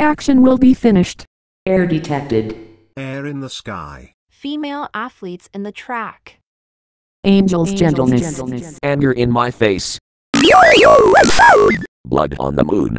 Action will be finished. Air detected. Air in the sky. Female athletes in the track. Angels, gentleness. Anger in my face. Blood on the moon.